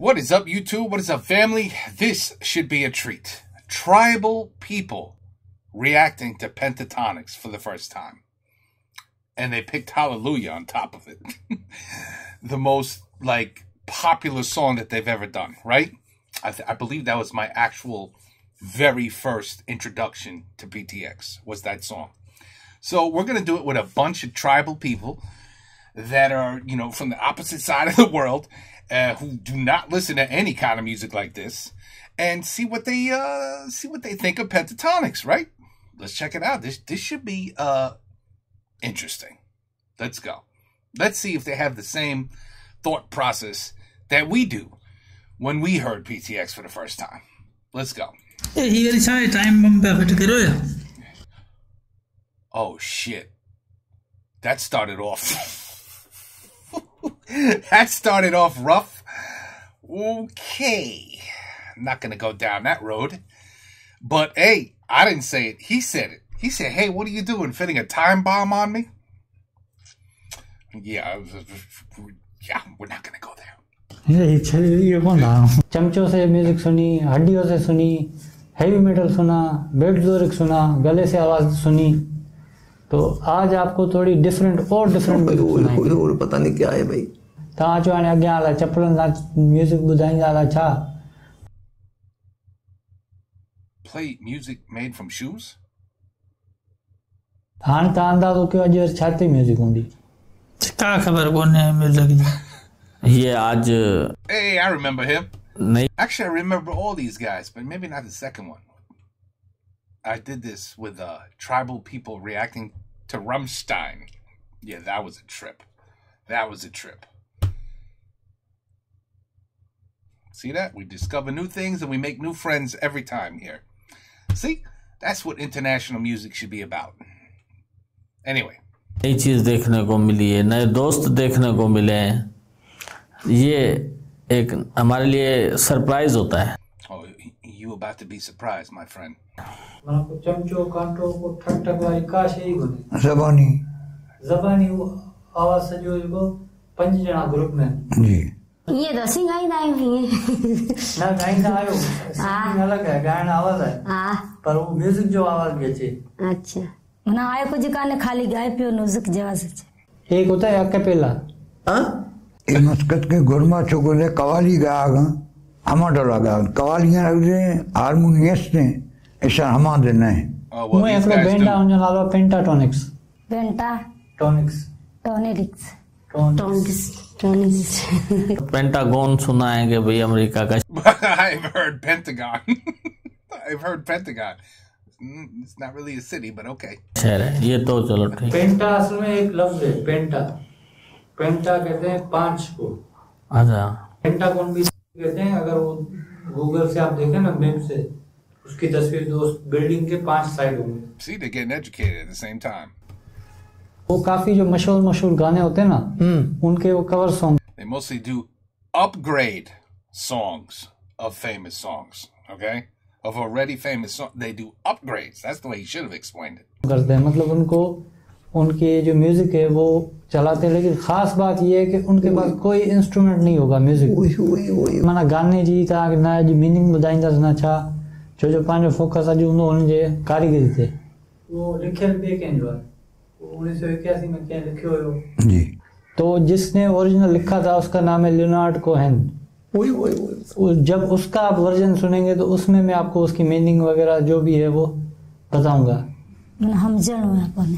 What is up, YouTube? What is up, family? This should be a treat. Tribal people reacting to Pentatonix for the first time. And they picked Hallelujah on top of it. the most, like, popular song that they've ever done, right? I, I believe that was my actual very first introduction to PTX, was that song. So we're going to do it with a bunch of tribal people that are, you know, from the opposite side of the world, uh, who do not listen to any kind of music like this, and see what they uh, see what they think of Pentatonix, Right? Let's check it out. This this should be uh, interesting. Let's go. Let's see if they have the same thought process that we do when we heard PTX for the first time. Let's go. Oh shit. That started off that started off rough. Okay. I'm not going to go down that road. But hey, I didn't say it. He said it. He said, hey, what are you doing? Fitting a time bomb on me? Yeah, yeah, we're not going to go there. चमचों से music सुनी हड्डियों से सुनी heavy metal सुना bed सुना गले से आवाज सुनी तो आज आपको थोड़ी डिफरेंट और डिफरेंट और पता नहीं क्या है भाई तव्हां चयो हाणे अॻियां हलाए चपलनि सां म्यूज़िक ॿुधाईंदा हला छा play music made from shoes हाणे तव्हां अंदाज़ो कयो अॼु छा ते म्यूज़िक हूंदी का ख़बर कोन्हे म्यूज़िक जी ये आज hey I remember him नहीं actually I remember all these guys but maybe not the second one I did this with uh, tribal people reacting to Rammstein. Yeah, that was a trip. That was a trip. See that? We discover new things and we make new friends every time here. See? That's what international music should be about. Anyway. नई चीज़ देखने को मिली है नए दोस्त देखने को मिले हैं ये एक हमारे लिए सरप्राइज होता है Oh, you about to be surprised, my friend. चमचो कांटो को ठक ठक वारी का शइ कोन्हे ज़बानी ज़बानी आवाज़ सॼो जेको पंज ॼणा ग्रुप में जी ईअं त असीं ॻाईंदा आहियूं हीअं न ॻाईंदा आहियो सिंगिंग अलॻि आहे ॻाइण आवाज़ आहे हा पर उहो म्यूज़िक जो आवाज़ बि अचे अच्छा माना आहे कुझु कान्हे ख़ाली ॻाए पियो म्यूज़िक जो आवाज़ अचे एक होता है अकेपेला हाँ ये मस्कत के गुरमा चोगले कवाली गा ہما ڈالا گیا قوالیاں رکھ دیں ہارمونیس دیں ایسا ہما دینا ہے میں اس میں بینٹا ہوں جو لالا پینٹاٹونکس بینٹا ٹونکس۔ ٹونکس۔ پینٹاگون سنا ہے کہ بھائی امریکہ کا۔ I've heard Pentagon. I've heard Pentagon. Hmm, it's not really a city but okay. شہر ہے۔ یہ تو چلو ٹھیک۔ پینٹا اصل میں ایک لفظ ہے پینٹا۔ پینٹا کہتے ہیں پانچ کو۔ اچھا۔ پینٹاگون بھی کہتے ہیں اگر وہ گوگل سے آپ دیکھیں نا میپ سے اس کی تصویر جو اس بلڈنگ کے پانچ سائڈ ہوں گے وہ کافی جو مشہور مشہور گانے ہوتے ہیں نا ان کے وہ cover song They mostly do upgrade songs of famous songs, okay? Of already famous songs. They do upgrades. That's the way he should have explained it. مطلب ان کو जो म्यूजिक है वो चलाते हैं लेकिन खास बात ये है कि उनके पास कोई इंस्ट्रूमेंट नहीं होगा म्यूजिक वही वही वही माना गाने जी तव्हांखे न अॼु मीनिंग ॿुधाईंदसि न छा छो जो पंहिंजो फोकस अॼु हूंदो हुनजे कारीगरी ते उहो लिखियलु ॿिए कंहिंजो आहे उणिवीह सौ इक्यासी में कंहिं लिखियो हुयो जी तो जिसने ओरिजिनल लिखा था उसका नाम है लियोनार्ड कोहेन वही वही वही वो- जब उसका आप वर्जन सुनेंगे तो उसमें मैं आपको उसकी मीनिंग वगैरह जो भी है वो बताऊंगा माना सम्झणो आहे कोन्हे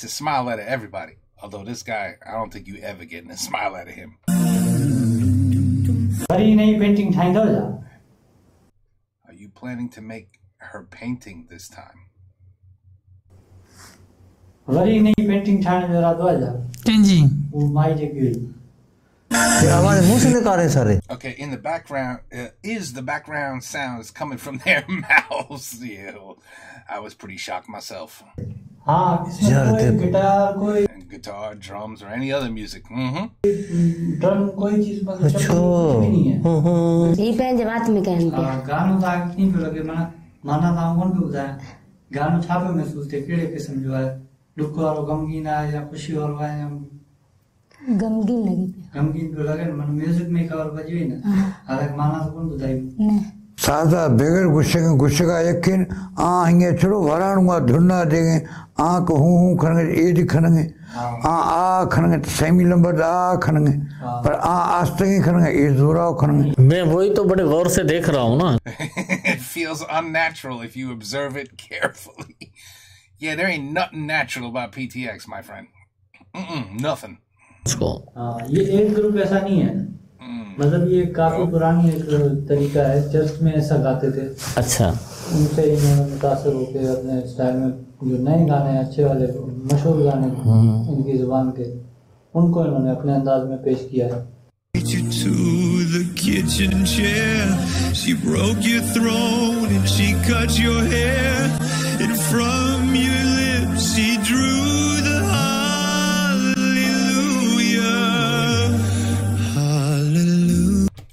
gets a smile out of everybody. Although this guy, I don't think you ever getting a smile out of him. Are you planning to make her painting this time? Tenji. okay, in the background uh, is the background sounds coming from their mouths. yeah, I was pretty shocked myself. زیادہ guitar drums اور any other music ہمم drum کوئی چیز بس اچھا۔ ہمم یہ پہن جماعت میں کہیں پہ۔ ہاں، گانوں تھا کہیں پہ لگے منا منا تھا کون پہ بتایا گانو چھا پہ محسوس تھے کیڑے پہ سمجھو ہے دکھ والو غمگین آیا یا خوشی والو آیا ہم غمگین لگی غمگین پہ لگے من میوزک میں کور بجوی نا۔ ہاں۔ ہر ایک منا تو کون بتائی؟ نہیں۔ سادہ بغیر غصے کا غصے کا یقین آ ہنگے چھڑو ورانگا دھنا دے گے کو ہوں ہوں کھنگے ایج کھنگے آ آ کھنگے سیمی لمبر دا آ کھنگے پر آن آ آستگی کھنگے ایج دوراو کھنگے میں وہی تو بڑے غور سے دیکھ رہا ہوں نا it feels unnatural if you observe it carefully. Yeah there ain't nothing natural about PTX my friend. Mm -mm, nothing. Let's go. یہ ایج گروپ ایسا نہیں ہے مطلب یہ کافی پرانی ایک طریقہ ہے چرچ میں ایسا گاتے تھے۔ اچھا۔ ان سے انہوں نے متاثر ہو کے اپنے اسٹائل میں جو نئے گانے اچھے والے مشہور گانے ان کی زبان کے ان کو انہوں نے اپنے انداز میں پیش کیا ہے۔ She broke your throne and she cut your hair in front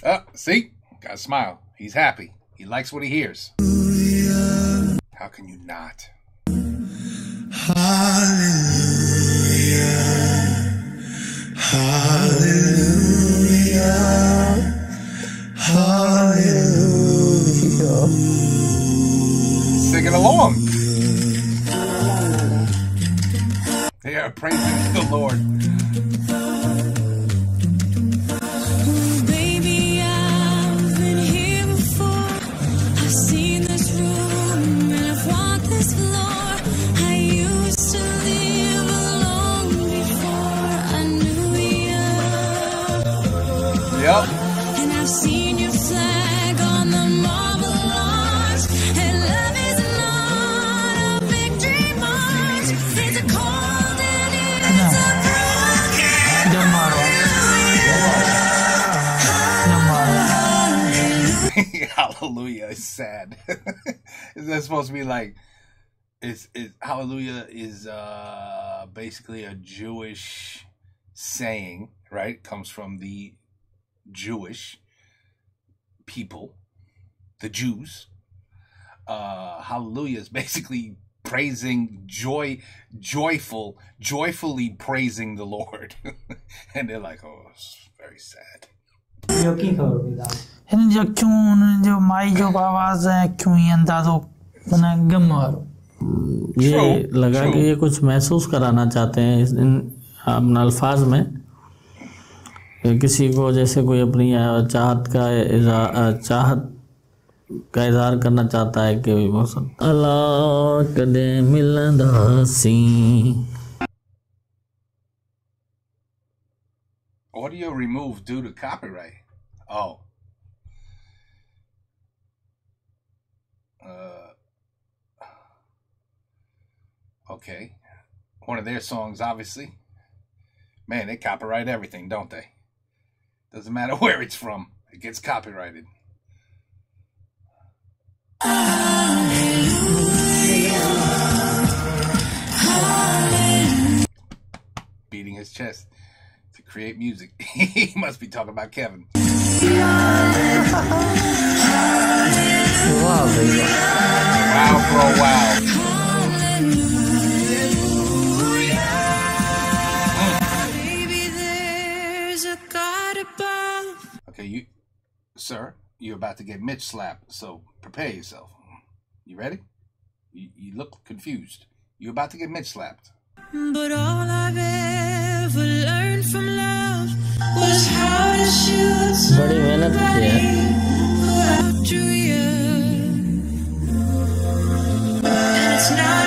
Oh, see? Got a smile. He's happy. He likes what he hears. How can you not? Hallelujah. Hallelujah. Hallelujah. Singing along. Yeah, praising the Lord. Hallelujah is sad. is that supposed to be like is is Hallelujah is uh basically a Jewish saying, right? Comes from the Jewish people, the Jews. Uh Hallelujah is basically praising joy joyful joyfully praising the Lord. and they're like, "Oh, it's very sad." ہن جو کیوں جو مائی جو آواز ہے کیوں یہ اندازو بنا گم مارو؟ یہ لگا کہ یہ کچھ محسوس کرانا چاہتے ہیں ان اپنا الفاظ میں۔ کسی کو جیسے کوئی اپنی چاہت کا چاہت کا اظہار کرنا چاہتا ہے کہ اللہ کدے ملدا سین۔ Audio removed due to copyright. Oh. Uh, okay. One of their songs, obviously. Man, they copyright everything, don't they? Doesn't matter where it's from, it gets copyrighted. Beating his chest to create music. he must be talking about Kevin. Wow, baby. Wow, bro, wow. Okay, you, sir, you're about to get Mitch slapped, so prepare yourself. You ready? You, you look confused. You're about to get Mitch slapped. But all I've ever learned from love was how to shoot somebody without you. And it's not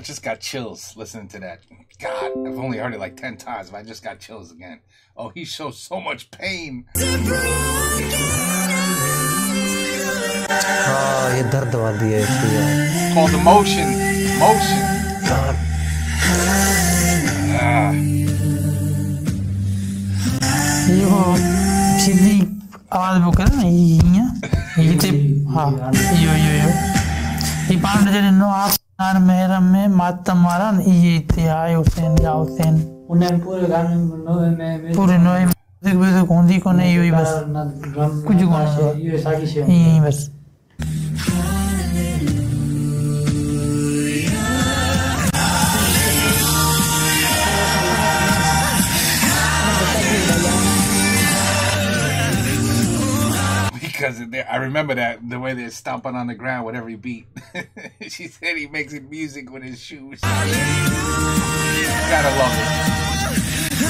I just got chills listening to that. God, I've only heard it like 10 times, but I just got chills again. Oh, he shows so much pain. हाँ ये दर्द वाली है इसकी यार It's called emotion. Emotion. Ah, इहो सिधी आवाज़ पियो करे न हीअं हिते हा इहो इहो इहो ही पाण जॾहिं ॾिनो आसमान महर में मातम वारा न इहे ہر محرم میں ماتم مارا یہ اتہائے حسین یا حسین۔ انہیں پورے گھر میں پورے نوے میں دیکھ بیدے کھوندی کو نہیں ہوئی بس۔ کچھ گونا ہے یہی بس۔ Remember that the way they're stomping on the ground with every beat. she said he makes music with his shoes. Gotta love it. Bro,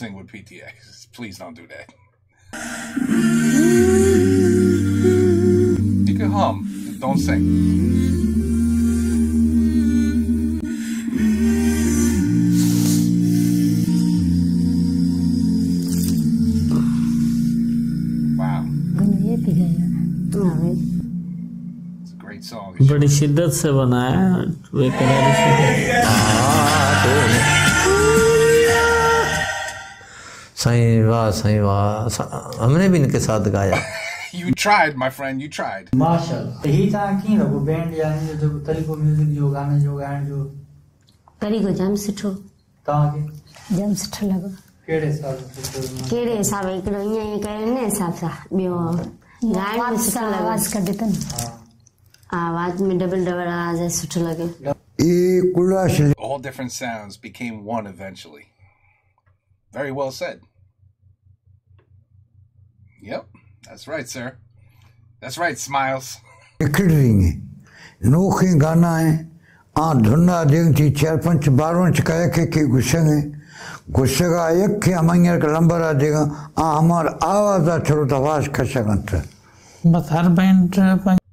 sing with PTX. Please don't do that. You can hum, don't sing. Wow, ये भी गया हाँ भाई it's a great song. बड़ी शिद्दत से बनाया है बेकरारी से साईं वाह साईं वाह सा- हमने भी इनके साथ गाया You tried, my friend. You tried. माशाल्लाह ही तव्हां कीअं लॻो बैंड या हिन जो जेको तरीक़ो म्यूज़िक जो गाने जो ॻाइण जो तरीक़ो जाम सुठो तव्हांखे जाम सुठो लॻो कहिड़े हिसाब सां सुठो कहिड़े हिसाब हिकिड़ो ईअं ई कयो न हिसाब सां ॿियो ॻाइण में सुठो लॻो आवाज़ कढे त आवाज़ में डबल डबल आवाज़ आहे सुठो लॻो ये कुलाश All different sounds became one eventually. Very well said. चार पंच बारों चकाया के के गुस्सेंगे गुस्से का एक के अमंगर का लंबरा देगा आ हमार आवाज आ छोड़ो तो आवाज कशा कंत्र बसि हर बैंड पंहिंजो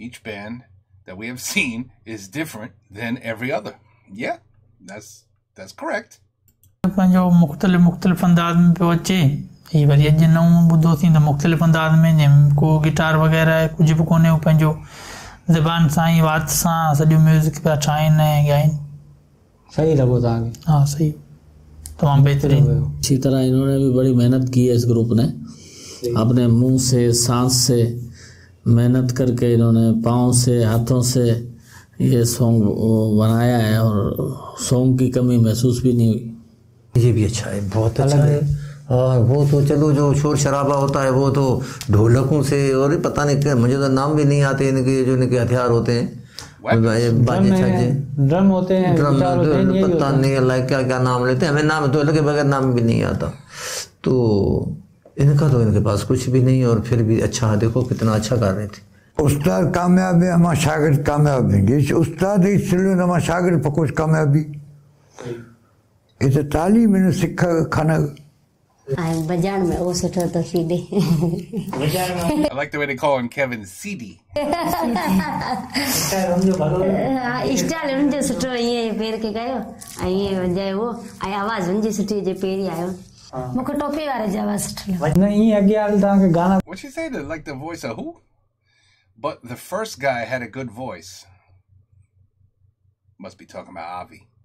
Each band that we have seen is different than every other. Yeah, that's that's correct. पंहिंजो मुख़्तलिफ़ मुख़्तलिफ़ अंदाज़ में पियो अचे ही वरी अॼु नओं ॿुधोसीं त मुख़्तलिफ़ अंदाज़ में जंहिं को गिटार वग़ैरह कुझु बि कोन्हे हू पंहिंजो ज़बान सां ई वात सां सॼो म्यूज़िक पिया ठाहिनि ऐं ॻाइनि सही लॻो तव्हांखे हा सही तमामु बहितरीनु इसी तरह इन्होंने भी बड़ी मेहनत की है इस ग्रुप ने अपने मुंह से सांस से मेहनत करके इन्होंने पाँव से हाथों से ये सॉन्ग बनाया है और सॉन्ग की कमी महसूस भी नहीं हुई ये भी अच्छा है बहुत अच्छा है और वो तो وہ تو چلو جو شور شرابہ ہوتا ہے وہ تو ڈھولکوں سے اور پتہ نہیں کہ مجھے تو نام بھی نہیں آتے ان کے جو ان کے ہتھیار ہوتے ہیں۔ ڈرم ہوتے ہیں ڈرم پتہ نہیں اللہ کیا کیا نام لیتے ہیں۔ ہمیں نام تو کے بغیر نام بھی نہیں آتا۔ تو ان کا تو ان کے پاس کچھ بھی نہیں اور پھر بھی اچھا دیکھو کتنا اچھا کر رہے تھے۔ استاد کامیاب ہے ہمارا شاگرد کامیاب ہیں۔ گے استاد اس سلوے ہمارا شاگرد پکوش کامیابی۔ یہ تو تعلیم انہوں سکھا کھانا तो तालीम इन सिखा खाना ऐं बजाइण में उहो सुठो थो थी ॾे I like the way they call him Kevin CD. हा स्टाइल हुनजो सुठो ईअं पेर खे कयो ऐं ईअं वॼायो ऐं आवाज़ हुनजी सुठी हुजे पहिरीं आयो मूंखे टोपी वारे जो आवाज़ सुठो लॻो न ईअं अॻियां हली तव्हांखे गाना What'd she say? The, like the voice of who? But the first guy had a good voice. Must be talking about Avi.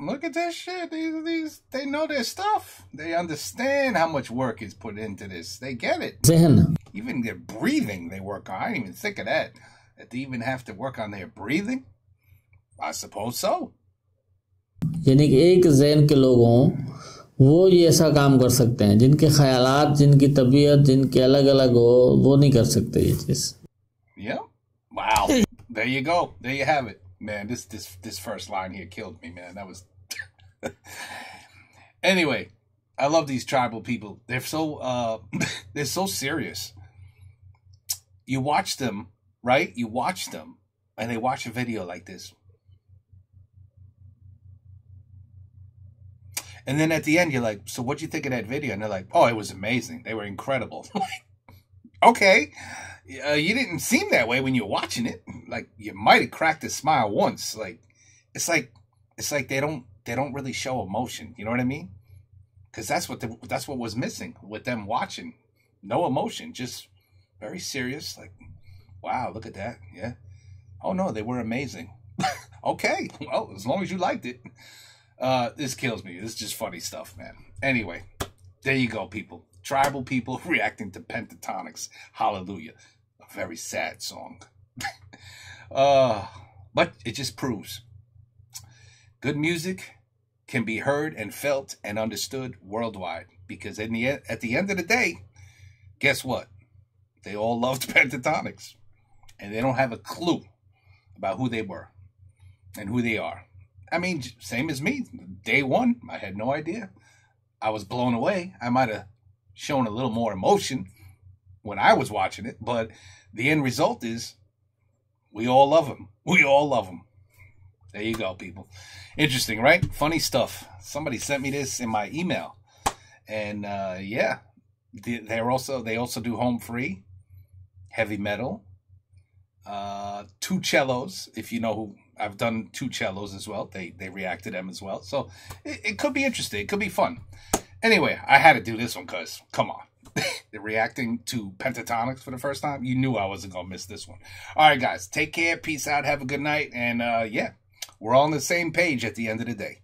Look at this shit. These, these, they know their stuff. They understand how much work is put into this. They get it. जहन Even their breathing, they work on. I didn't even think of that. That they even have to work on their breathing. I suppose so. यानी कि एक जहन के लोग हों वो ये ऐसा काम कर सकते हैं जिनके ख्यालात जिनकी तबीयत जिनके अलग अलग हो वो नहीं कर सकते ये चीज़ Yeah. Wow. There you go. There you have it. Man, this this this first line here killed me, man. That was Anyway, I love these tribal people. They're so uh they're so serious. You watch them, right? You watch them and they watch a video like this. And then at the end, you're like, "So what do you think of that video?" And they're like, "Oh, it was amazing. They were incredible." okay, uh, you didn't seem that way when you were watching it. Like you might have cracked a smile once. Like it's like it's like they don't they don't really show emotion. You know what I mean? Because that's what the, that's what was missing with them watching. No emotion, just very serious. Like, wow, look at that. Yeah. Oh no, they were amazing. okay, well, as long as you liked it. Uh, this kills me. This is just funny stuff, man. Anyway, there you go, people. Tribal people reacting to Pentatonix. Hallelujah. A very sad song. uh, but it just proves good music can be heard and felt and understood worldwide. Because in the at the end of the day, guess what? They all loved Pentatonix, and they don't have a clue about who they were and who they are. I mean, same as me. Day one, I had no idea. I was blown away. I might have shown a little more emotion when I was watching it, but the end result is we all love them. We all love them. There you go, people. Interesting, right? Funny stuff. Somebody sent me this in my email, and uh, yeah, they- they're also they also do home free, heavy metal, uh, two cellos. If you know who I've done two cellos as well. They they react to them as well. So it, it could be interesting. It could be fun. Anyway, I had to do this one because come on. Reacting to Pentatonix for the first time. You knew I wasn't gonna miss this one. All right, guys. Take care. Peace out. Have a good night. And uh yeah, we're all on the same page at the end of the day.